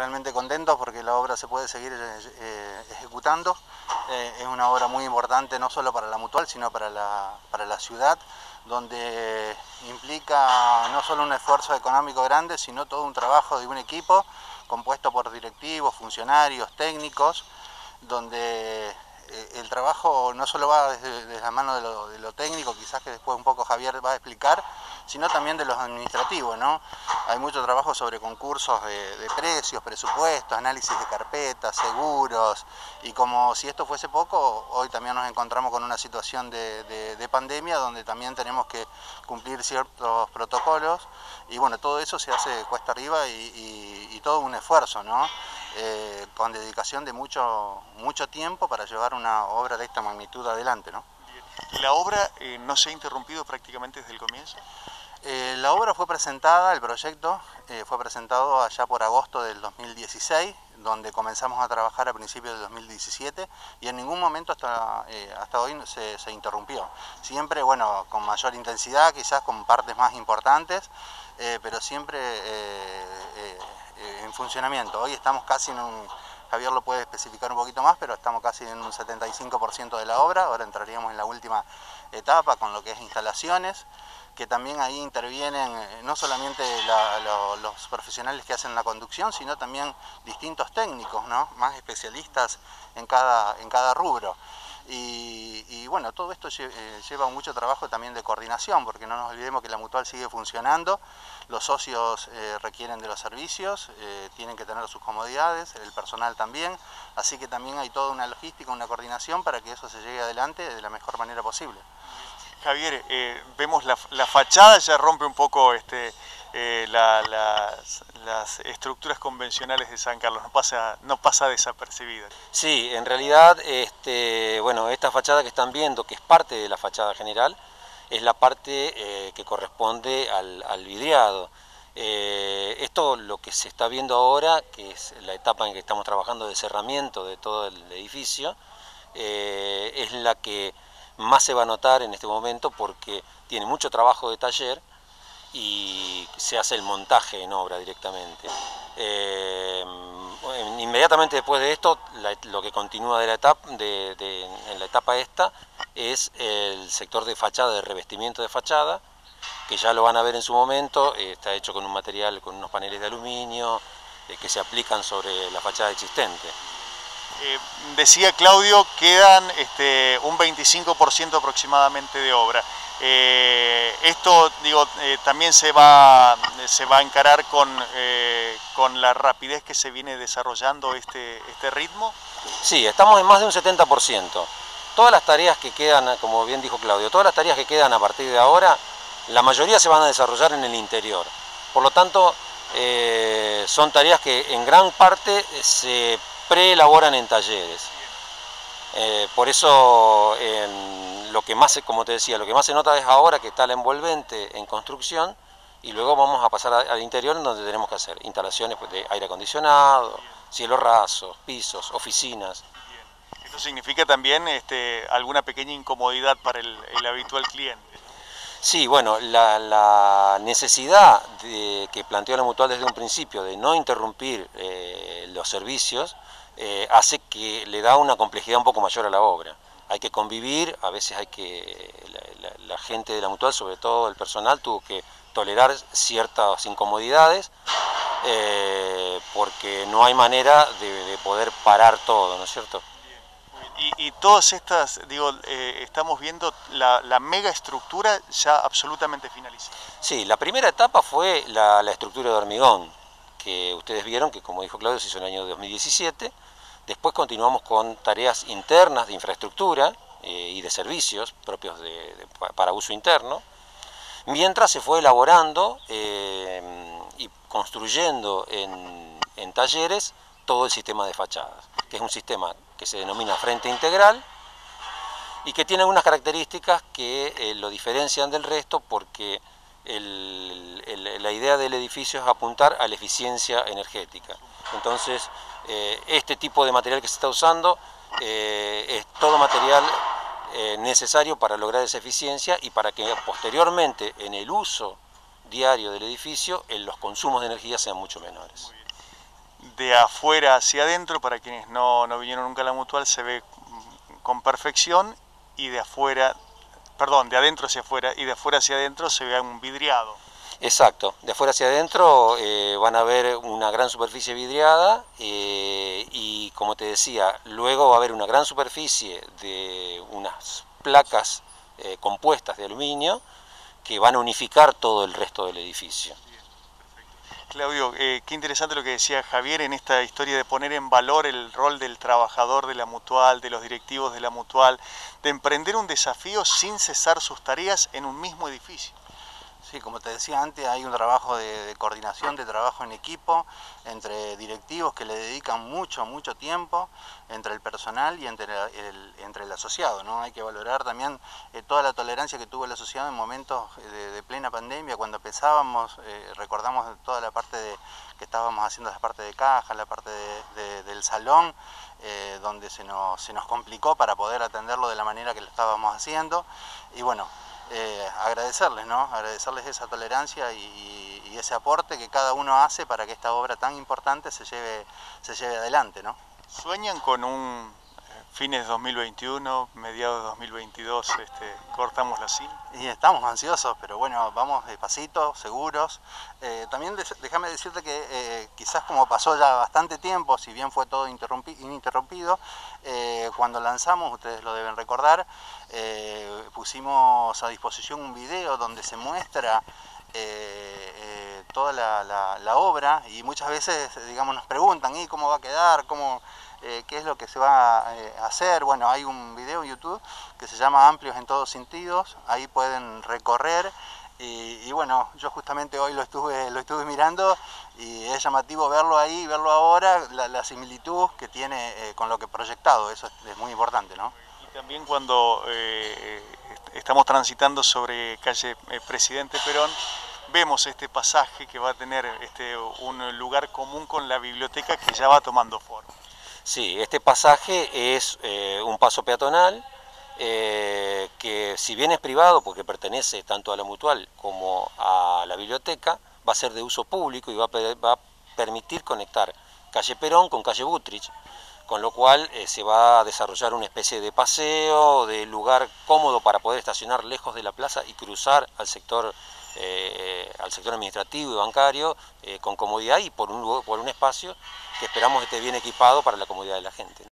Realmente contentos porque la obra se puede seguir eh, ejecutando. Eh, es una obra muy importante no solo para la mutual, sino para la, para la ciudad, donde implica no solo un esfuerzo económico grande, sino todo un trabajo de un equipo compuesto por directivos, funcionarios, técnicos, donde eh, el trabajo no solo va desde, la mano de lo, técnico, quizás que después un poco Javier va a explicar, sino también de los administrativos, ¿no? Hay mucho trabajo sobre concursos de, precios, presupuestos, análisis de carpetas, seguros, y como si esto fuese poco, hoy también nos encontramos con una situación de, pandemia donde también tenemos que cumplir ciertos protocolos, y bueno, todo eso se hace cuesta arriba y, todo un esfuerzo, ¿no? Eh, con dedicación de mucho, mucho tiempo para llevar una obra de esta magnitud adelante. ¿no? ¿La obra eh, no se ha interrumpido prácticamente desde el comienzo? Eh, la obra fue presentada, el proyecto fue presentado allá por agosto del 2016, donde comenzamos a trabajar a principios del 2017 y en ningún momento hasta, hasta hoy se, se, interrumpió. Siempre, bueno, con mayor intensidad, quizás con partes más importantes, pero siempre en funcionamiento. Hoy estamos casi en un, Javier lo puede especificar un poquito más, pero estamos casi en un 75% de la obra, ahora entraríamos en la última etapa con lo que es instalaciones, que también ahí intervienen eh, no solamente los profesionales que hacen la conducción, sino también distintos técnicos, ¿no? más especialistas en cada, en cada rubro. Y, bueno, todo esto eh, lleva mucho trabajo también de coordinación, porque no nos olvidemos que la mutual sigue funcionando, los socios eh, requieren de los servicios, tienen que tener sus comodidades, el personal también, así que también hay toda una logística, una coordinación para que eso se llegue adelante de la mejor manera posible. Javier, vemos la, fachada ya rompe un poco este, eh, las, estructuras convencionales de San Carlos, no pasa, no pasa desapercibida. Sí, en realidad, este, bueno, esta fachada que están viendo, que es parte de la fachada general, es la parte eh, que corresponde al, vidriado. Eh, esto lo que se está viendo ahora, que es la etapa en que estamos trabajando de cerramiento de todo el edificio, es la que más se va a notar en este momento porque tiene mucho trabajo de taller, y se hace el montaje en obra directamente. Eh, inmediatamente después de esto, lo que continúa de la etapa, de, en la etapa esta es el sector de fachada, de revestimiento de fachada, que ya lo van a ver en su momento, eh, está hecho con un material, con unos paneles de aluminio eh, que se aplican sobre la fachada existente. Decía Claudio, quedan este, un 25% aproximadamente de obra. Eh, esto digo, eh, también se va, se va a encarar con, eh, con la rapidez que se viene desarrollando este, este ritmo. Sí, estamos en más de un 70%. Todas las tareas que quedan, como bien dijo Claudio, todas las tareas que quedan a partir de ahora, la mayoría se van a desarrollar en el interior. Por lo tanto, son tareas que en gran parte se preelaboran en talleres. por eso lo que más, como te decía, lo que más se nota es ahora que está la envolvente en construcción y luego vamos a pasar al interior en donde tenemos que hacer instalaciones pues, de aire acondicionado, cielo raso, pisos, oficinas. Esto significa también este, alguna pequeña incomodidad para el, habitual cliente. Sí, bueno, la, necesidad de, que planteó la mutual desde un principio de no interrumpir eh, los servicios eh, hace que le da una complejidad un poco mayor a la obra hay que convivir, a veces hay que, la, gente de la mutual, sobre todo el personal, tuvo que tolerar ciertas incomodidades eh, porque no hay manera de, poder parar todo, ¿no es cierto? Y, todas estas, digo, eh, estamos viendo la, mega estructura ya absolutamente finalizada. Sí, la primera etapa fue la, estructura de hormigón, que ustedes vieron que como dijo Claudio se hizo en el año 2017, Después continuamos con tareas internas de infraestructura eh, y de servicios propios para uso interno, mientras se fue elaborando eh, y construyendo en, talleres todo el sistema de fachadas, que es un sistema que se denomina frente integral y que tiene algunas características que eh, lo diferencian del resto porque la idea del edificio es apuntar a la eficiencia energética. Entonces, eh, este tipo de material que se está usando eh, es todo material eh, necesario para lograr esa eficiencia y para que posteriormente en el uso diario del edificio los consumos de energía sean mucho menores. de afuera hacia adentro, para quienes no, no vinieron nunca a la mutual, se ve con perfección y de afuera, perdón, de adentro hacia afuera y de afuera hacia adentro se ve un vidriado. Exacto, de afuera hacia adentro eh, van a ver una gran superficie vidriada eh, y como te decía, luego va a haber una gran superficie de unas placas eh, compuestas de aluminio que van a unificar todo el resto del edificio. Claudio, qué interesante lo que decía Javier en esta historia de poner en valor el rol del trabajador de la mutual, de los directivos de la mutual, de emprender un desafío sin cesar sus tareas en un mismo edificio. Sí, como te decía antes, hay un trabajo de, coordinación, de trabajo en equipo, entre directivos que le dedican mucho, mucho tiempo, entre el personal y entre el, asociado. ¿no? Hay que valorar también eh, toda la tolerancia que tuvo el asociado en momentos eh, de, plena pandemia, cuando empezábamos, eh, recordamos toda la parte de que estábamos haciendo la parte de caja, la parte del salón, donde se nos, se nos complicó para poder atenderlo de la manera que lo estábamos haciendo. Y bueno, eh, agradecerles, ¿no? Agradecerles esa tolerancia y, y, ese aporte que cada uno hace para que esta obra tan importante se lleve, se lleve adelante, ¿no? ¿Sueñan con un fines de 2021, mediados de 2022, este, cortamos la cinta. Y estamos ansiosos, pero bueno, vamos despacito, seguros. Eh, también déjame decirte que eh, quizás como pasó ya bastante tiempo, si bien fue todo ininterrumpido, eh, cuando lanzamos, ustedes lo deben recordar, pusimos a disposición un video donde se muestra toda la, obra y muchas veces digamos, nos preguntan ¿y cómo va a quedar, cómo, eh, qué es lo que se va eh, a hacer. Bueno, hay un video YouTube que se llama Amplios en todos sentidos, ahí pueden recorrer. Y, bueno, yo justamente hoy lo estuve, lo estuve mirando y es llamativo verlo ahí, verlo ahora, la, similitud que tiene eh, con lo que proyectado, eso es, muy importante, ¿no? Y también cuando estamos transitando sobre calle Presidente Perón, vemos este pasaje que va a tener este, un lugar común con la biblioteca que ya va tomando forma. Sí, este pasaje es eh, un paso peatonal eh, que si bien es privado porque pertenece tanto a la mutual como a la biblioteca, va a ser de uso público y va a, permitir conectar calle Perón con calle Butrich, con lo cual eh, se va a desarrollar una especie de paseo, de lugar cómodo para poder estacionar lejos de la plaza y cruzar al sector al sector administrativo y bancario con comodidad y por un, por un espacio que esperamos esté bien equipado para la comodidad de la gente.